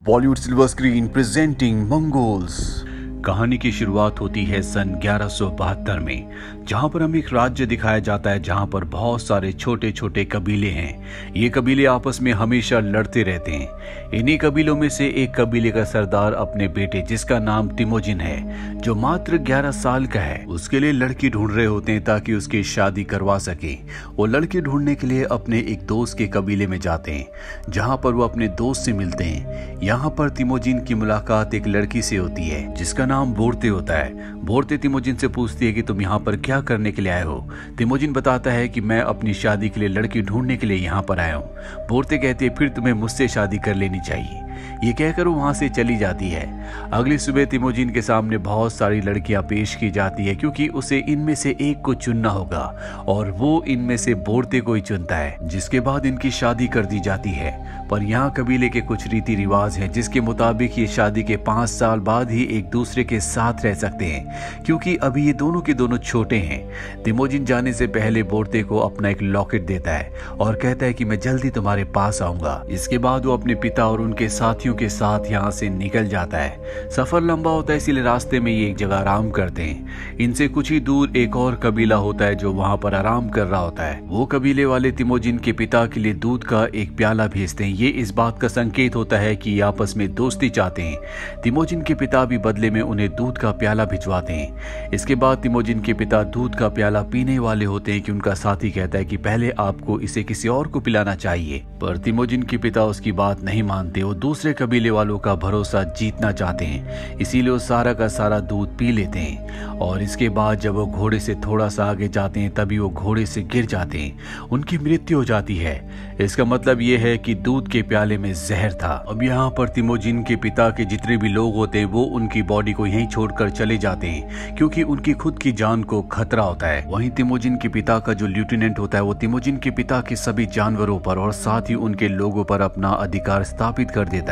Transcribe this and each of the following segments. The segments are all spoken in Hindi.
Bollywood Silver Screen presenting Mongols. कहानी की शुरुआत होती है सन 1172 में, जहाँ पर हमें एक राज्य दिखाया जाता है जहाँ पर बहुत सारे छोटे छोटे कबीले हैं। ये कबीले आपस में हमेशा लड़ते रहते हैं। इन्हीं कबीलों में से एक कबीले का सरदार अपने बेटे, जिसका नाम तिमोजिन है, जो मात्र 11 साल का है। उसके लिए लड़की ढूंढ रहे होते हैं ताकि उसकी शादी करवा सके। वो लड़की ढूँढने के लिए अपने एक दोस्त के कबीले में जाते हैं, जहाँ पर वो अपने दोस्त से मिलते हैं। यहाँ पर तिमोजिन की मुलाकात एक लड़की से होती है, जिसका नाम बोरते होता है। बोरते तिमोजिन से पूछती है कि तुम यहाँ पर क्या करने के लिए आए हो? तिमोजिन बताता है कि मैं अपनी शादी के लिए लड़की ढूँढने के लिए यहाँ पर आया हूँ। बोरते कहती है, फिर तुम्हें मुझसे शादी कर लेनी चाहिए। ये कहकर वो वहाँ से चली जाती है। अगली सुबह तिमोजिन के सामने बहुत सारी लड़कियाँ पेश की जाती है क्योंकि उसे इनमें से एक को चुनना होगा और वो इनमें से बोरते को ही चुनता है, जिसके बाद इनकी शादी कर दी जाती है। पर यहाँ कबीले के कुछ रीति रिवाज हैं जिसके मुताबिक ये शादी के पाँच साल बाद ही एक दूसरे के साथ रह सकते हैं, क्योंकि अभी ये दोनों के दोनों छोटे हैं। तिमोजिन जाने से पहले बोरते को अपना एक लॉकेट देता है और कहता है कि मैं जल्दी तुम्हारे पास आऊँगा। इसके बाद वो अपने पिता और उनके साथियों के साथ यहाँ से निकल जाता है। सफ़र लंबा होता है, इसीलिए रास्ते में ये एक जगह आराम करते हैं। इनसे कुछ ही दूर एक और कबीला होता है जो वहाँ पर आराम कर रहा होता है। वो कबीले वाले तिमोजिन के पिता के लिए दूध का एक प्याला भेजते हैं। ये इस बात का संकेत होता है कि आपस में दोस्ती चाहते हैं। तिमोजिन के पिता भी बदले में उन्हें दूध का प्याला भिजवाते हैं। इसके बाद तिमोजिन के पिता दूध का प्याला पीने वाले होते हैं कि उनका साथी कहता है कि पहले आपको इसे किसी और को पिलाना चाहिए। पर तिमोजिन के पिता उसकी बात नहीं मानते वो दूसरे कबीले वालों का भरोसा जीतना चाहते हैं, इसीलिए वो सारा का सारा दूध पी लेते हैं। और इसके बाद जब वो घोड़े से थोड़ा सा आगे जाते हैं, तभी वो घोड़े से गिर जाते हैं। उनकी मृत्यु हो जाती है। इसका मतलब ये है कि दूध के प्याले में जहर था। अब यहाँ पर तिमोजिन के पिता के जितने भी लोग होते हैं, वो उनकी बॉडी को यहीं छोड़कर चले जाते हैं, क्योंकि उनकी खुद की जान को खतरा होता है। वहीं तिमोजिन के पिता का जो लेफ्टिनेंट होता है, वो तिमोजिन के पिता के सभी जानवरों पर और साथ ही उनके लोगों पर अपना अधिकार स्थापित कर देता है।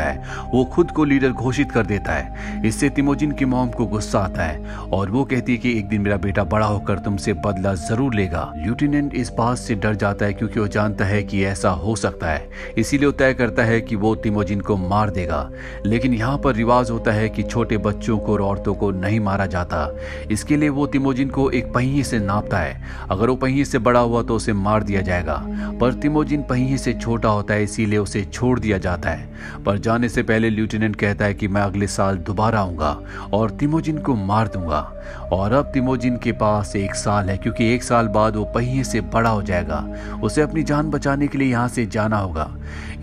वो खुद को लीडर घोषित कर देता है। इससे तिमोजिन की मॉम को गुस्सा आता है और वो कहती है कि एक दिन मेरा बेटा बड़ा होकर तुमसे बदला ज़रूर लेगा। लेफ्टिनेंट इस बात से डर जाता है क्योंकि वो जानता है कि ऐसा हो सकता है। इसीलिए वो तय करता है कि वो तिमोजिन को मार देगा। लेकिन यहाँ पर रिवाज होता है कि छोटे बच्चों को और औरतों को नहीं मारा जाता। इसके लिए वो तिमोजिन को एक पहिए से नापता है। अगर वो पहिए से बड़ा हुआ तो उसे मार दिया जाएगा। पर तिमोजिन पहिए से छोटा होता है, इसीलिए उसे छोड़ दिया जाता है। पर जाने से पहले लेफ्टिनेंट कहता है कि मैं अगले साल दोबारा आऊँगा और तिमोजिन को मार दूँगा। और अब तिमोजिन के पास एक साल है, क्योंकि एक साल बाद वो पहिए से बड़ा हो जाएगा। उसे अपनी जान बचाने के लिए यहाँ से जाना होगा।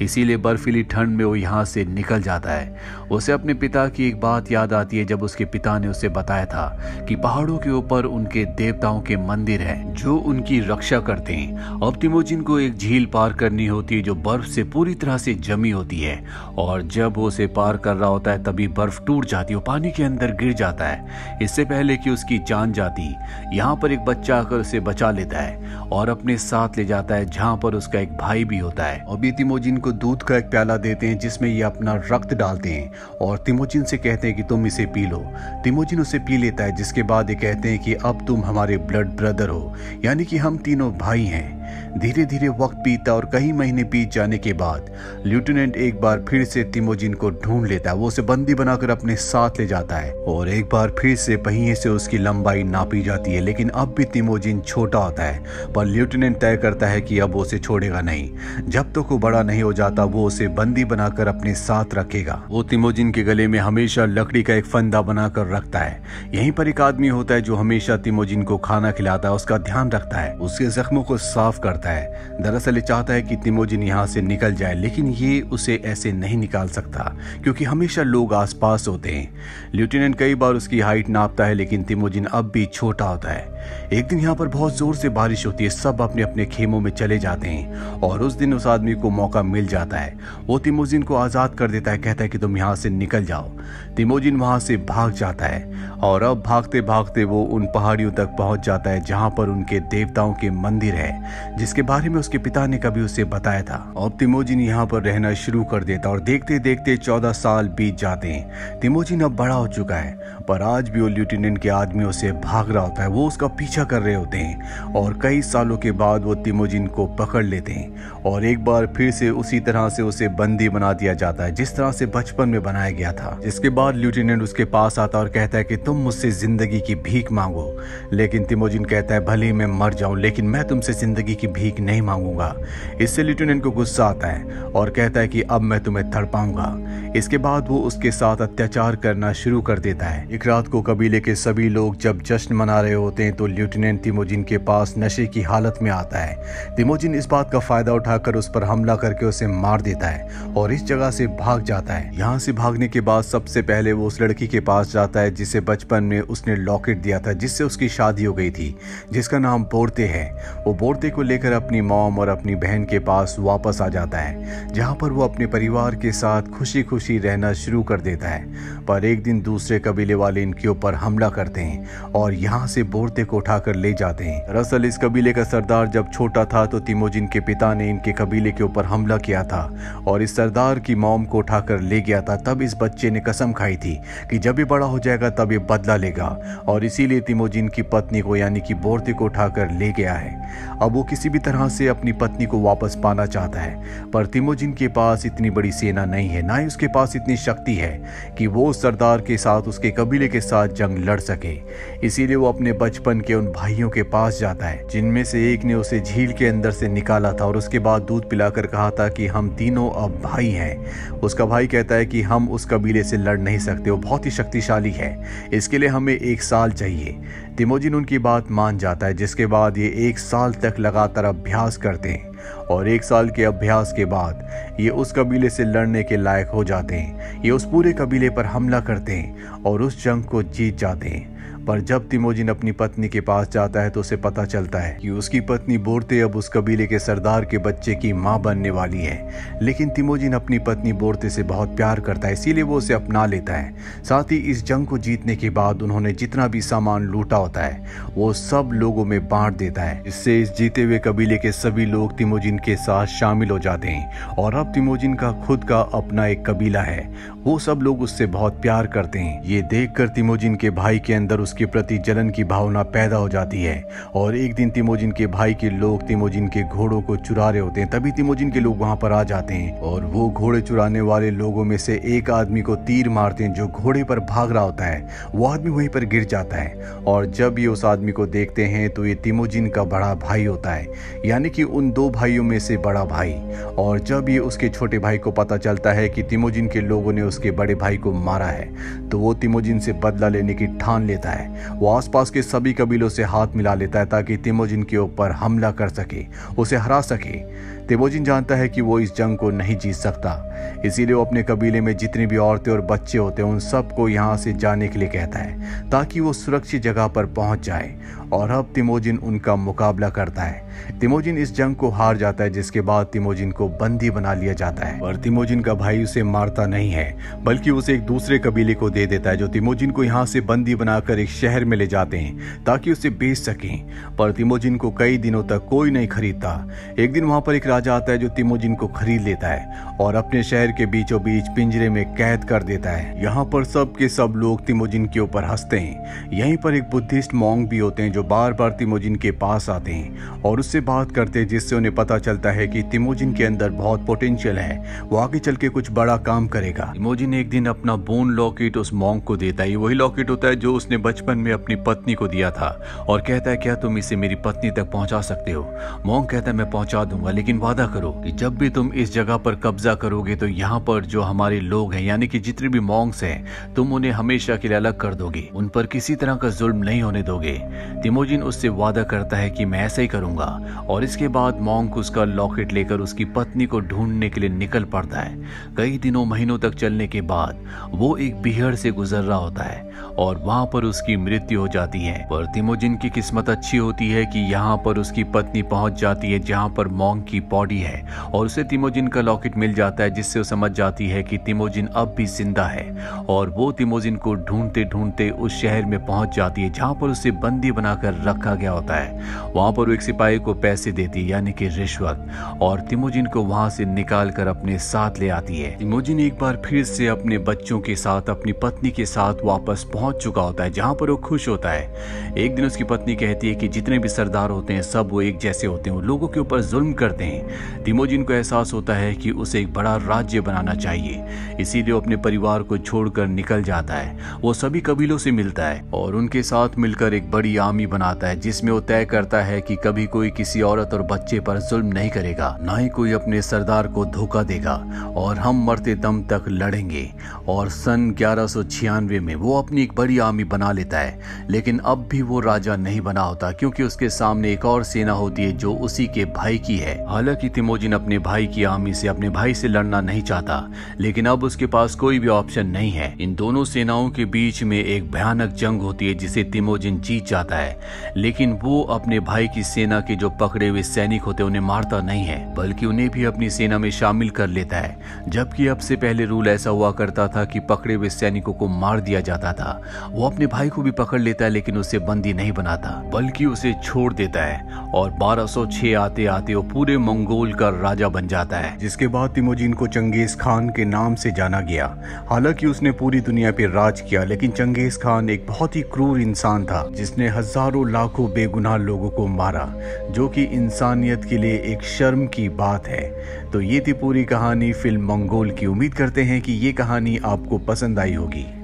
इसीलिए बर्फीली ठंड में वो यहाँ से निकल जाता है। उसे अपने पिता की एक बात याद आती है जब उसके पिता ने उसे बताया था कि पहाड़ों के ऊपर उनके देवताओं के मंदिर हैं जो उनकी रक्षा करते हैं। अब तिमोजिन को एक झील पार करनी होती है जो बर्फ़ से पूरी तरह से जमी होती है और जब वो उसे पार कर रहा होता है तभी बर्फ़ टूट जाती है पानी के अंदर गिर जाता है। इससे पहले कि उसकी जान जाती, यहाँ पर एक बच्चा आकर उसे बचा लेता है और अपने साथ ले जाता है, जहाँ पर उसका एक भाई भी होता है। अभी तिमोजिन को दूध का एक प्याला देते हैं जिसमें ये अपना रक्त डालते हैं। और तिमोजिन से कहते हैं कि तुम इसे पी लो। तिमोजिन उसे पी लेता है, जिसके बाद ये कहते हैं कि अब तुम हमारे ब्लड ब्रदर हो, यानी कि हम तीनों भाई हैं। धीरे धीरे वक्त बीता और कई महीने बीत जाने के बाद, लेफ्टिनेंट एक बार फिर से तिमोजिन को ढूंढ लेता है। वो उसे बंदी बनाकर अपने साथ ले जाता है और एक बार फिर से पहिए से उसकी लंबाई नापी जाती है, लेकिन अब भी तिमोजिन छोटा होता है। पर लेफ्टिनेंट तय करता है कि अब वो उसे छोड़ेगा नहीं। जब तक तो वो बड़ा नहीं हो जाता, वो उसे बंदी बनाकर अपने साथ रखेगा। वो तिमोजिन के गले में हमेशा लकड़ी का एक फंदा बनाकर रखता है। यहीं पर एक आदमी होता है जो हमेशा तिमोजिन को खाना खिलाता है, उसका ध्यान रखता है। उसके जख्मों को साफ़ करता है। दरअसल ये चाहता है कि तिमोजिन यहाँ से निकल जाए, लेकिन ये उसे ऐसे नहीं निकाल सकता, क्योंकि हमेशा लोग आसपास होते हैं। लेफ्टिनेंट कई बार उसकी हाइट नापता है, लेकिन तिमोजिन अब भी छोटा होता है। एक दिन यहाँ पर बहुत ज़ोर से बारिश होती है, सब अपने अपने खेमों में चले जाते हैं, और उस दिन उस आदमी को मौका मिल जाता है। वो तिमोजिन को आज़ाद कर देता है, कहता है कि तुम यहाँ से निकल जाओ। तिमोजिन वहाँ से भाग जाता है, और अब भागते भागते वो उन पहाड़ियों तक पहुँच जाता है, जहाँ पर उनके देवताओं के मंदिर है। जिसके बारे में उसके पिता ने कभी उसे बताया था। अब तिमोजिन यहाँ पर रहना शुरू कर देता और देखते देखते चौदह साल बीत जाते हैं। तिमोजिन अब बड़ा हो चुका है, पर आज भी वो लेफ्टिनेंट के आदमी उसे भाग रहा होता है, वो उसका पीछा कर रहे होते हैं। और कई सालों के बाद वो तिमोजिन को पकड़ लेते हैं और एक बार फिर से उसी तरह से उसे बंदी बना दिया जाता है, जिस तरह से बचपन में बनाया गया था। जिसके बाद लेफ्टिनेंट उसके पास आता और कहता है कि तुम मुझसे ज़िंदगी की भीख मांगो, लेकिन तिमोजिन कहता है, भले ही मैं मर जाऊँ, लेकिन मैं तुमसे ज़िंदगी की भीख नहीं मांगूँगा। इससे लेफ्टिनेंट को गुस्सा आता है और कहता है कि अब मैं तुम्हें तड़पाऊँगा इसके बाद वो उसके साथ अत्याचार करना शुरू कर देता है। एक रात को कबीले के सभी लोग जब जश्न मना रहे होते हैं तो लेफ्टिनेंट तिमोजिन के पास नशे की हालत में आता है। तिमोजिन इस बात का फ़ायदा उठाकर उस पर हमला करके उसे मार देता है और इस जगह से भाग जाता है। यहाँ से भागने के बाद सबसे पहले वो उस लड़की के पास जाता है, जिसे बचपन में उसने लॉकेट दिया था, जिससे उसकी शादी हो गई थी, जिसका नाम बोरते है। वो बोरते को लेकर अपनी मॉम और अपनी बहन के पास वापस आ जाता है, जहाँ पर वो अपने परिवार के साथ खुशी खुशी रहना शुरू कर देता है। पर एक दिन दूसरे कबीले वाले इनके ऊपर हमला करते हैं और यहाँ से बोरते को उठाकर ले जाते हैं। दरअसल इस कबीले का सरदार जब छोटा था तो तिमोजिन के पिता ने इनके कबीले के ऊपर हमला किया था और इस सरदार की मॉम को उठाकर ले गया था। तब इस बच्चे ने कसम खाई थी कि जब ये बड़ा हो जाएगा तब ये बदला लेगा और इसीलिए तिमोजिन की पत्नी को यानी कि बोरते को उठाकर ले गया है। अब वो किसी भी तरह से अपनी पत्नी को वापस पाना चाहता है। पर तिमोजिन के पास इतनी बड़ी सेना नहीं है, ना ही उसके पास इतनी शक्ति है कि वो सरदार के साथ उसके कबीले के साथ जंग लड़ सके। इसीलिए वो अपने बचपन के उन भाइयों के पास जाता है, जिनमें से एक ने उसे झील के अंदर से निकाला था और उसके बाद दूध पिलाकर कहा था कि हम तीनों अब भाई हैं। उसका भाई कहता है कि हम उस कबीले से लड़ नहीं सकते, वो बहुत ही शक्तिशाली है। इसके लिए हमें एक साल चाहिए। तिमोजिन उनकी बात मान जाता है, जिसके बाद ये एक साल तक लगातार अभ्यास करते हैं और एक साल के अभ्यास के बाद ये उस कबीले से लड़ने के लायक हो जाते हैं। ये उस पूरे कबीले पर हमला करते हैं और उस जंग को जीत जाते हैं। पर जब तिमोजिन अपनी पत्नी के पास जाता है तो उसे पता चलता है कि उसकी पत्नी बोरते अब उस कबीले के सरदार के बच्चे की माँ बनने वाली है। लेकिन तिमोजिन अपनी पत्नी बोरते से बहुत प्यार करता है, इसीलिए वो उसे अपना लेता है। साथ ही इस जंग को जीतने के बाद उन्होंने जितना भी सामान लूटा होता है, वो सब लोगों में बांट देता है। इससे इस जीते हुए कबीले के सभी लोग तिमोजिन के साथ शामिल हो जाते हैं और अब तिमोजिन का खुद का अपना एक कबीला है वो सब लोग उससे बहुत प्यार करते हैं। ये देखकर तिमोजिन के भाई के अंदर उसके प्रति जलन की भावना पैदा हो जाती है। और एक दिन तिमोजिन के भाई के लोग तिमोजिन के घोड़ों को चुरा रहे होते हैं, तभी तिमोजिन के लोग वहाँ पर आ जाते हैं। और वो घोड़े चुराने वाले लोगों में से एक आदमी को तीर मारते हैं जो घोड़े पर भाग रहा होता है। वो आदमी वहीं पर गिर जाता है। और जब ये उस आदमी को देखते हैं तो ये तिमोजिन का बड़ा भाई होता है। यानी कि उन दो भाइयों में से बड़ा भाई। और जब ये उसके छोटे भाई को पता चलता है कि तिमोजिन के लोगों ने उसके बड़े भाई को मारा है। तो वो तिमोजिन से बदला लेने की ठान लेता है। वो आसपास के सभी कबीलों से हाथ मिला लेता है ताकि तिमोजिन के ऊपर हमला कर सके, उसे हरा सके। तिमोजिन जानता है कि वो इस जंग को नहीं जीत सकता। इसीलिए वो अपने कबीले में जितनी भी औरतें और बच्चे होते हैं, उन सबको यहाँ से जाने के लिए कहता है, ताकि वो सुरक्षित जगह पर पहुँच जाए। और अब तिमोजिन उनका मुकाबला करता है। तिमोजिन इस जंग को हार जाता है, जिसके बाद तिमोजिन को बंदी बना लिया जाता है। और तिमोजिन का भाई उसे मारता नहीं है, बल्कि उसे एक दूसरे कबीले को दे देता है, जो तिमोजिन को यहाँ से बंदी बनाकर एक शहर में ले जाते हैं, ताकि उसे बेच सकें। पर तिमोजिन को कई दिनों तक कोई नहीं खरीदता। एक दिन वहाँ पर एक राजा आता है, जो तिमोजिन को खरीद लेता है और अपने शहर के बीचों बीच पिंजरे में कैद कर देता है। यहाँ पर सब के सब लोग तिमोजिन के ऊपर हँसते हैं। यहीं पर एक बुद्धिस्ट मोंग भी होते हैं, जो बार बार तिमोजिन के पास आते हैं और उससे बात करते हैं, जिससे उन्हें पता चलता है कि तिमोजिन के अंदर बहुत पोटेंशियल है। वो आगे चल के कुछ बड़ा काम करेगा। तिमोजिन एक दिन अपना बोन लॉकेट उस मॉन्ग को देता है। वही लॉकेट होता है जो उसने बचपन में अपनी पत्नी को दिया था। और कहता है, क्या तुम इसे मेरी पत्नी तक पहुँचा सकते हो? मॉन्ग कहता है, मैं पहुँचा दूँगा, लेकिन वादा करो कि जब भी तुम इस जगह पर कब्जा करोगे तो यहाँ पर जो हमारे लोग हैं, यानी कि जितने भी मॉन्ग्स हैं, तुम उन्हें हमेशा के लिए अलग कर दोगे। उन पर किसी तरह का जुल्म नहीं होने दोगे। तिमोजिन उससे वादा करता है कि मैं ऐसा ही करूँगा। और इसके बाद मॉन्ग उसका लॉकेट लेकर उसकी पत्नी को ढूँढने के लिए निकल पड़ता है। कई दिनों, महीनों तक चलने के बाद वो एक बिहड़ से गुजर रहा होता है और वहाँ पर उसकी मृत्यु हो जाती है। पर तिमोजिन की किस्मत अच्छी होती है कि यहाँ पर उसकी पत्नी पहुँच जाती है जहाँ पर मॉन्ग की बॉडी है और उसे तिमोजिन का लॉकेट मिल जाता है, जिससे वो समझ जाती है कि तिमोजिन अब भी ज़िंदा है। और वो तिमोजिन को ढूंढते ढूंढते उस शहर में पहुँच जाती है, जहाँ पर उसे बंदी बनाकर रखा गया होता है। वहाँ पर वो एक सिपाही को पैसे देती, यानी कि रिश्वत, और तिमोजिन को वहाँ से निकाल कर अपने साथ ले आती है। तिमोजिन एक बार फिर से अपने बच्चों के साथ, अपनी पत्नी के साथ वापस पहुँच चुका होता है, जहाँ पर वो खुश होता है। एक दिन उसकी पत्नी कहती है कि जितने भी सरदार होते हैं, सब वो एक जैसे होते हैं लोगों के ऊपर जुल्म करते हैं। तिमोजिन को एहसास होता है कि उसे एक बड़ा राज्य बनाना चाहिए, इसीलिए अपने परिवार को छोड़कर निकल जाता है। वो सभी कबीलों से मिलता है, और उनके साथ मिलकर एक बड़ी आर्मी बनाता है, जिसमें वो तय करता है कि कभी कोई किसी औरत और बच्चे पर जुल्म नहीं करेगा, ना ही कोई अपने सरदार को धोखा देगा, और हम मरते दम तक लड़ेंगे। और सन ग्यारह में वो अपनी एक बड़ी आर्मी बना लेता है, लेकिन अब भी वो राजा नहीं बना होता, क्योंकि उसके सामने एक और सेना होती है जो उसी के भाई की है। हालाँकि तिमोजिन अपने भाई की आर्मी से अपने भाई से लड़ना नहीं चाहता, लेकिन अब उसके पास कोई भी ऑप्शन नहीं है। इन दोनों सेनाओं के बीच में एक भयानक जंग होती है, जिसे तिमोजिन जीत जाता है। लेकिन वो अपने भाई की सेना के जो पकड़े हुए सैनिक होते उन्हें मारता नहीं है, बल्कि उन्हें भी अपनी सेना में शामिल कर लेता है। जबकि अब से पहले रूल ऐसा हुआ करता था कि पकड़े हुए सैनिकों को मार दिया जाता था। वो अपने भाई को भी पकड़ लेता है, लेकिन उसे बंदी नहीं बनाता, बल्कि उसे छोड़ देता है। और 1206 आते आते वो पूरे मंगोल का राजा बन जाता है, जिसके बाद तिमोजिन को चंगेज खान के नाम से जाना गया। हालाँकि उसने पूरी दुनिया पे राज किया, लेकिन चंगेज खान एक बहुत ही क्रूर इंसान था, जिसने हज़ारों लाखों बेगुनाह लोगों को मारा। जो कि इंसानियत के लिए एक शर्म की बात है। तो ये थी पूरी कहानी फ़िल्म मंगोल की। उम्मीद करते हैं कि ये कहानी आपको पसंद आई होगी।